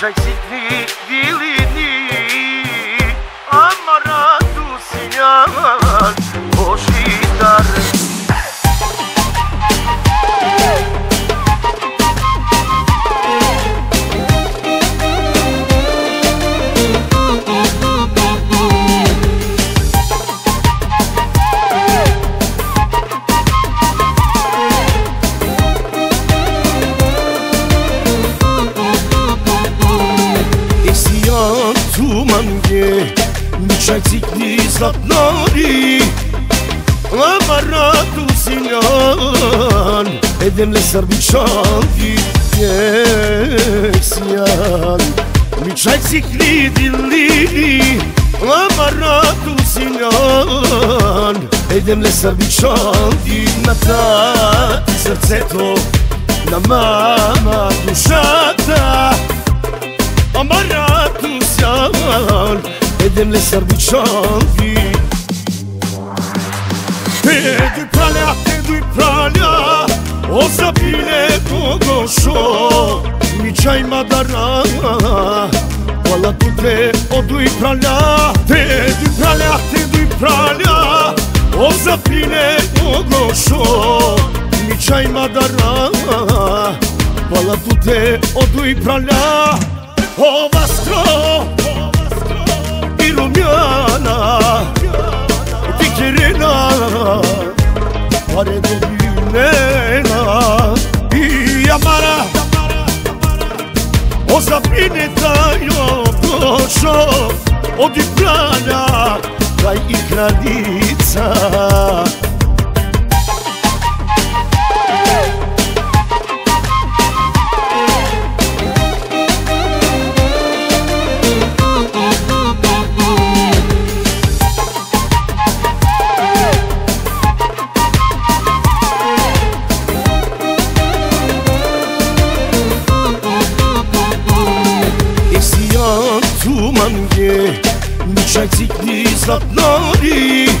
Slušaj si ti, bili ni Amara, tu si njavac Boži Më qaj cik një sot nëri, la maratu si njën, edhe më le sërbi qalti Të kësë janë, mi qaj cik një dillini, la maratu si njën, edhe më le sërbi qalti Na ta ti sërceto, na mama tu shata, la maratu edhe më lësër di qanti E dy pralja, e dy pralja, o sa pile gosho Mi qaj madara, pala të të o dy pralja E dy pralja, e dy pralja, o sa pile gosho Mi qaj madara, pala të të o dy pralja o vastro جانا de طرب ليلنا يا مرا O zapine tajo prošo Odi Praia, Kraj i hranica Më qaj cik një zlatë nëri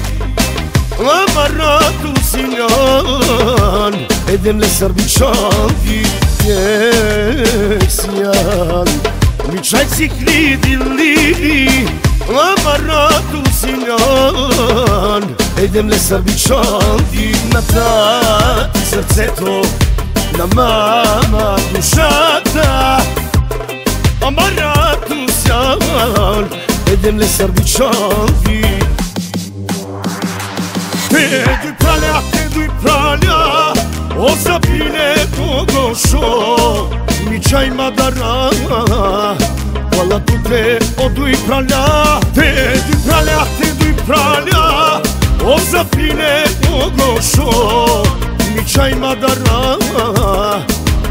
La maratu si janë E demle sërbi qaldi E si janë Më një zlatë nëri La maratu si janë E demle sërbi qaldi Në tati sërcetë o Në mama ku shata A mara qal Edhem le sërdi qal di E dy pralja, e dy pralja O sa pine po gosho Mi qaj ma dara Kuala tu te o dy pralja E dy pralja, e dy pralja O sa pine po gosho Mi qaj ma dara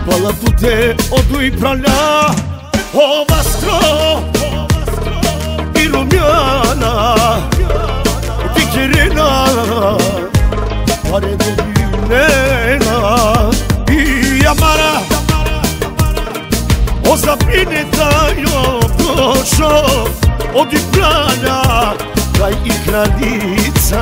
Kuala tu te o dy pralja O vastro, yana Fikrin ala Kare e Yamara O zapine tajo prošo Od igranja Kaj i kraljica